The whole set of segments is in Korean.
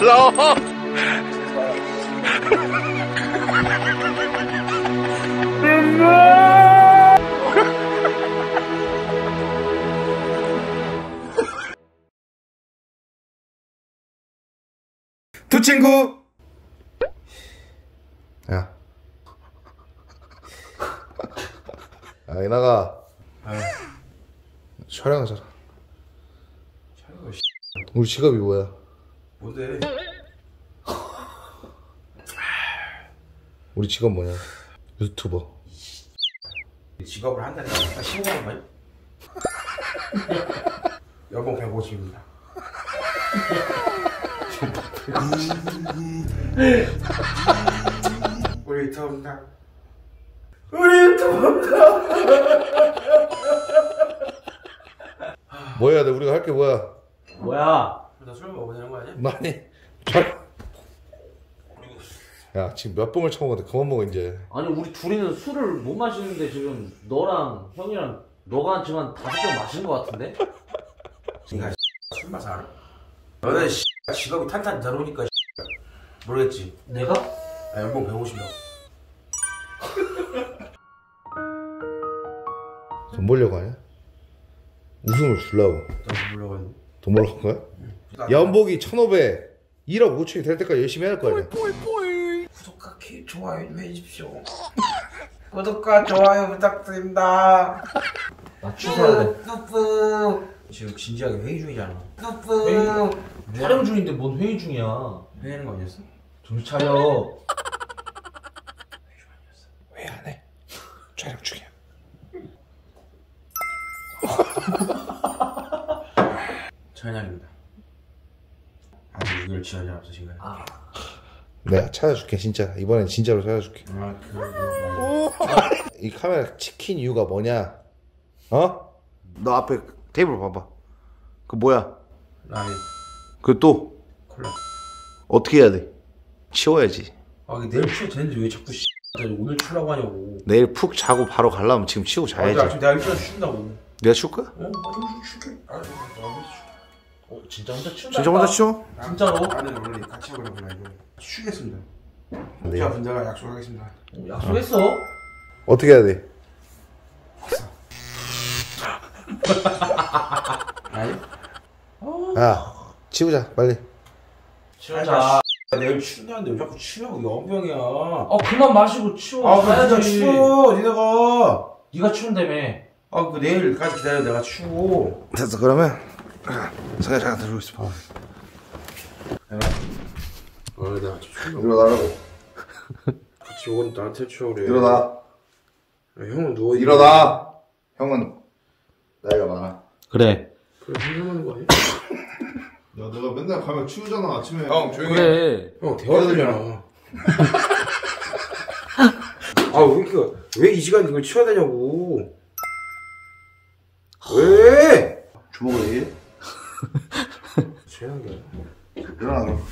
말라. 두 친구 야. 야, 이나가. 촬영하잖아. 우리 직업이 뭐야? 뭔데? 우리 직업 뭐냐? 유튜버. 직업을 한 달에 15만 원 봐요? 연봉 150입니다. 우리 유튜브입니다. 우리 유튜브입니다. 뭐 해야 돼? 우리가 할 게 뭐야? 뭐야? 나술 먹어야 되는 거 아니야? 많이. 촬영. 야, 지금 몇 봉을 처먹었는데 그만 먹어, 이제. 아니 우리 둘이는 술을 못 마시는데 지금 너랑 형이랑 너가 지금 한 다섯 병 마신 것 같은데? 니가 술 맛을 알아? 너는 직업이 탄탄 잘 오니까 모르겠지. 내가? 아, 연봉 150명. 돈 벌려고 하냐? 웃음을 주려고. 나 했는데. 돈 벌러 간 거야? 연봉이 1,500. 1억 5천이 될 때까지 열심히 할거 아니야? 구독과 키, 좋아요 좀 해주십시오. 구독과 좋아요 부탁드립니다. 나 취소해야 돼. 뿌뿌. 지금 진지하게 회의 중이잖아. 뿌뿌. 촬영 중인데 뭔 회의 중이야? 회의하는 거 아니었어? 정신 차려. 천양입니다. 아직 6개월 지원이 없으신가요? 아, 내가 찾아줄게, 진짜. 이번엔 진짜로 찾아줄게. 그거 이 카메라 찍힌 이유가 뭐냐? 어? 너 앞에 테이블 봐봐. 그 뭐야? 라면, 그또 콜라. 어떻게 해야 돼? 치워야지. 아, 내일 치워 되는데 왜 자꾸 씨, 오늘 치우라고 하냐고. 내일 푹 자고 바로 가려면 지금 치우고 아, 자야지. 지금 내가 일단 쉰다고. 내가 치울 거야? 어? 아, 좀 쉴게. 아, 나 쉴게. 어 진짜 혼자 치운다. 진짜 혼자 치워? 진짜로? 나는 원래 같이 하려고 이거 쉬겠습니다. 네. 자, 내가 약속하겠습니다. 어, 약속했어. 어떻게 해야 돼? 아니? 야, 치우자, 빨리. 치우자. 아, 내일 치운다는데 왜 자꾸 치우냐고 연병이야. 어 그만 마시고 치워. 아, 그 가야지. 치워, 니네가. 네가 치운다며. 아, 그 내일까지 기다려, 내가 치우고. 됐어, 그러면. 잠깐, 잠깐 들고 있어. 아, 내가 치우고. 일어나라고. 같이 오건 나한테 치우래. 일어나. 야, 형은 누워. 일어나. 형은 나이가 많아. 그래. 그래, 생각하는 거 아니야? 야, 내가 맨날 가면 치우잖아, 아침에. 형, 조용히 해. 그래. 형, 대화들잖아. 아, 왜 이렇게, 왜 이 시간에 이걸 치워야 되냐고. 왜? 주먹을 해? 최악이야. 일어나, 그럼.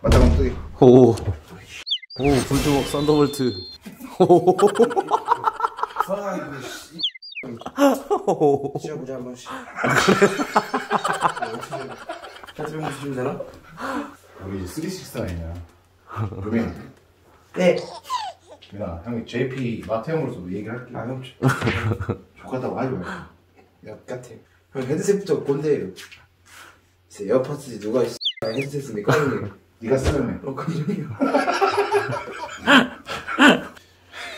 맞다, 그럼 뜨기. 오. 오 불주먹 썬더볼트. 편하게, 씨. 치워보자, 한 번씩. 같이 병 주시면 되나? 우리 369 아니냐. 루민. 네. 민아, 형이 JP 마태형으로서 얘기를 할게. 아, 형, 좋겠다고 하지 말고. 역 같아. 형, 헤드셋부터 꼰대예요. 제 에어팟이 누가 씨, 헤드셋을 꺼내요. 네가 쓰면 해. 어, 깜짝이야.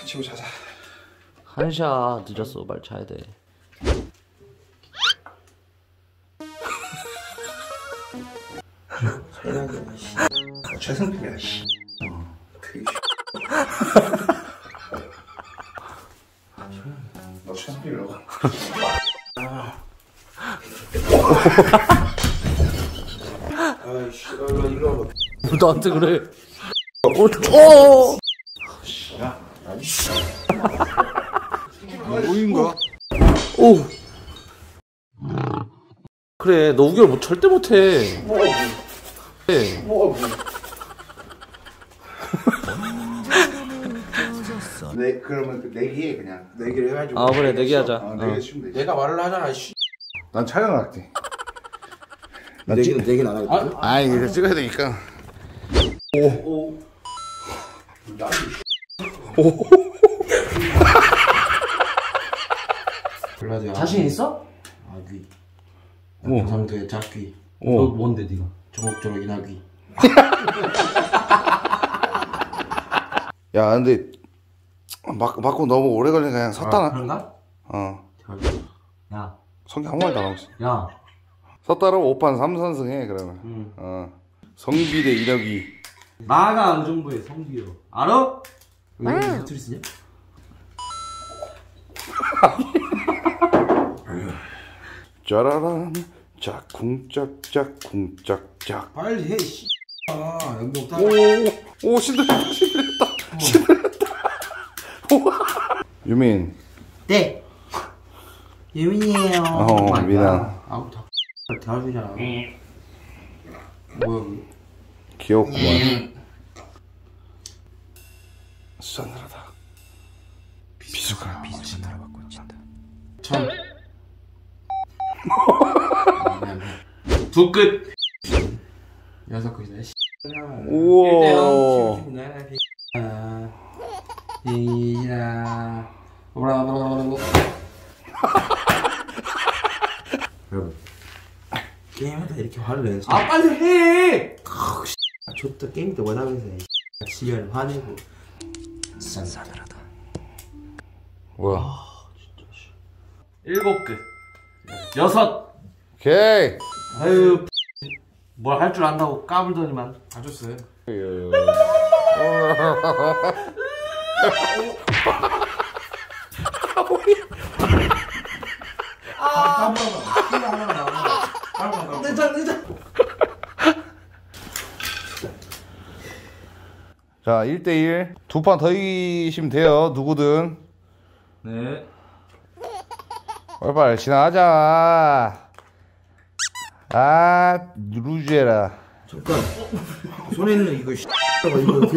치고 자자. 한샤 늦었어. 말 차야 돼. 최악이야, 씨. 최승필이야, 씨. 되게 너 최승필이라고. 아이씨, 일로 일로 와봐. 나한테 그래. 어, 어. 뭐인가? 오. 그래, 너 우결 뭐 절대 못해. 해. 네, 그러면 그 내기해, 그냥. 내기를 해가지고. 아 그래, 내기하자. 아, 어. 내기 되지. 내가 말을 하잖아, 씨. 난 촬영을 할게. 난 내기는 내기는 안 하겠다. 아이, 이거 찍어야 되니까. 오. 블라디 자신 있어? 아귀 오. 경상도의 짝귀 너 오. 뭔데 네가? 조목조목 이나귀 야 근데 막 맞고 너무 오래 걸리니까 그냥 섰다 나. 그런가? 어. 야, 성기 아무 말도 안 하고 있어. 야. 섰다로 5판 3선승 해 그러면. 응. 어. 성비 대 이력이. 나가 안정부의 성기요. 알아? 왜 사투리 쓰냐? 짜라란. 짝쿵짝짝 쿵짝짝. 빨리 해 씨. 아 연병 따 오. 오 신들렸다 신들렸다 신들렸다. 우와. 유민. 네 예민이에요 어 미나. 아우 다 대화주잖아 뭐야 그 귀엽구만. 싸늘하다. 비수가 비수가 바꿔 친다. 참 두 끝. 여섯 끝이네 씨. 우와. 게임하다 이렇게 화를 내서 아 빨리 해. 아, 좋다 게임도 원하면서 지열 화내고 싸늘하다 뭐야? 일곱 끝. 여섯. 오케이. 아유. 뭘 할 줄 안다고 까불더니만. 안 줬어요 자, 1대1. 두 판 더 이기시면 돼요. 누구든. 네. 빨리빨리 지나가자. 아, 루제라. 잠깐 손에 있는 이거 씨 이거 그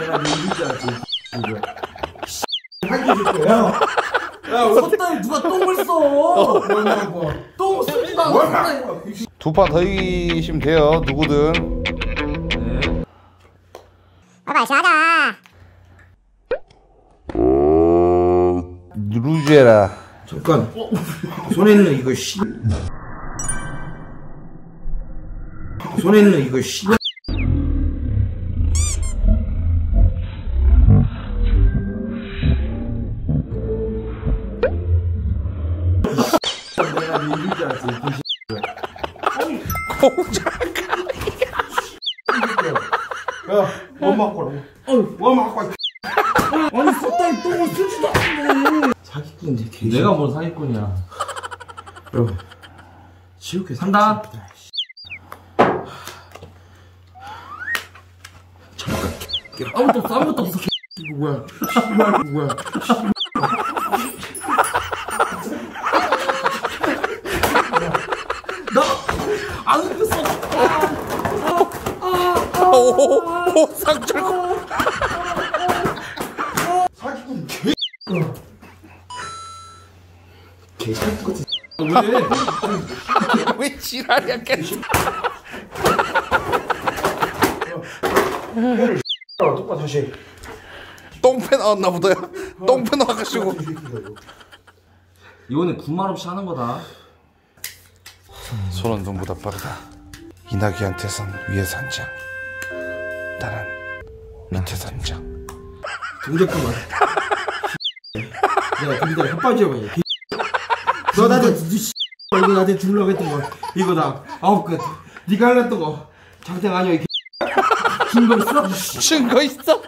내가 이기지 않지 이거 하기 줄 거야 야, 섰다에 누가 똥을 써. 뭐냐고 두판 더 이기시면 돼요. 누구든. 네. 빨리 지나가자. 루제라. 잠깐 손에 있는 이거 씨 손에 있는 이거 씨 야, 뭐 먹고 라뭐 먹고 아니 섰다니 똥을 쓰지도 않는데 사기꾼인데 개 내가 뭔 사기꾼이야. 여러분 지옥에 산다. 아무것도 없어, 아무것도 없어. 이거 뭐야 이거 뭐야 안 흡했어. 오, 오, 상철. 사기꾼 개 개 사기꾼 같은 왜? 왜 지랄이야, 계속. 똑바로 다시 똥패 나왔나 보다요. 똥패 나와가지고. 이번엔 군말 없이 하는 거다. 손은 눈보다 빠르다. 이나기한테선 위에 산장. 나는 밑에 산장. 동작 그만. 내가 근데 혓바지야 너 나한테 이거 나한테 주려고 했던 거. 이거 나 아홉 끝 네가 하려 했던 거. 장땡 아니야 이 증거 있어? 증거 있어?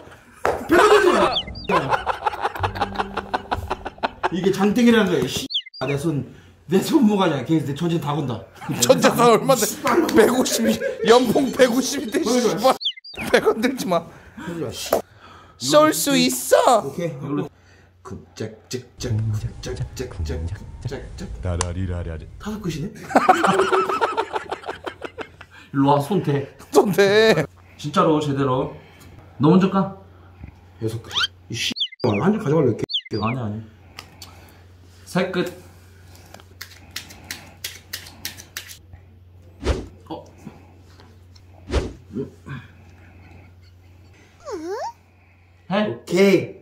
이게 장땡이라는 거야 씨. 아, 내손 내 손모가냐 걔 내 전진 다 건다. 전자산 얼마인데? 150이, 연봉 150인데, 씨발. 100원 들지 마. 쏠 수 있어! 오케이 급짝짝짝 짝짝짝짝 짝짝 다라리라라리 다섯 끝이네? 일로 와, 손 대. 쏜데. 진짜로, 제대로. 너 먼저 까? 여섯 끝. 이 씨. 한줄 가져갈래. 개. 아니, 아니. 세 끝. 오케이.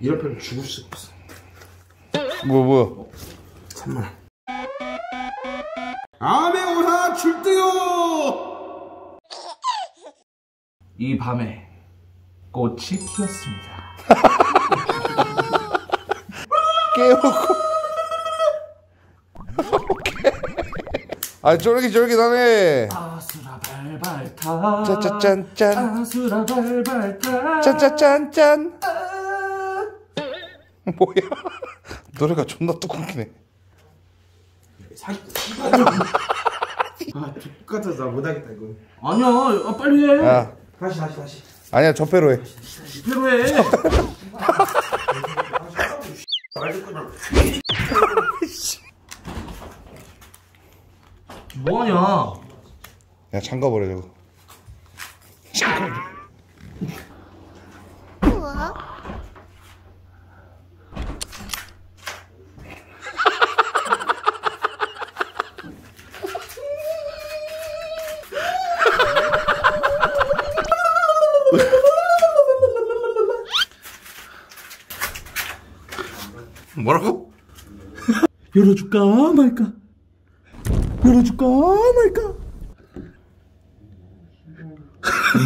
이럴 필요 죽을 수가 없어. 뭐 뭐? 3만 원. 아메 오사 출두요. 이 밤에 꽃이 피었습니다. 깨우고. 오케이. 아 쫄깃쫄깃하네. 아수라 발발 타. 짠짠짠짠. 아수라 발발 타. 짠짠짠짠. 뭐야? 노래가 존나 뚜껑기네. 사기. 아, 똑같아서 나 못하겠다 이거. 아니야, 아, 빨리 해. 야, 다시 다시 다시. 아니야 저패로 해. 배로 해. 뭐하냐? 야 잠가버려 저거. 뭐라고? 열어줄까 말까? 열어줄까 말까?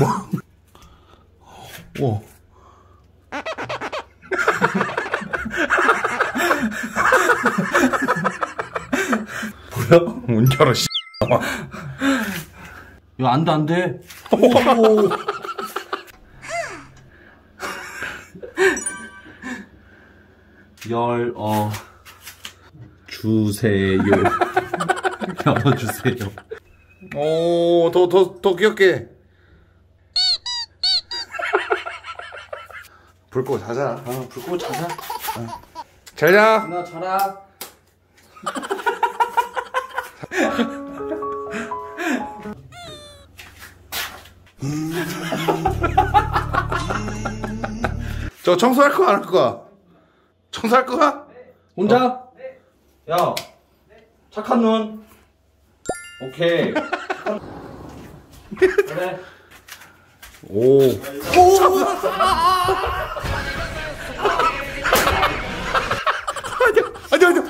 와. 뭐야? 문 열어 씨. 야, 안 돼, 안 돼. 열, 어, 주세요. 열어주세요. 오, 더, 더, 더 귀엽게. 불 끄고 자자. 아, 불 끄고 자자. 잘 자. 나 자라. 저 청소할 거안할 거야? 청소할 거야? 혼자? 야, 착한 눈. 오케이. 오. 오. 아니야, 아니야, 아니야.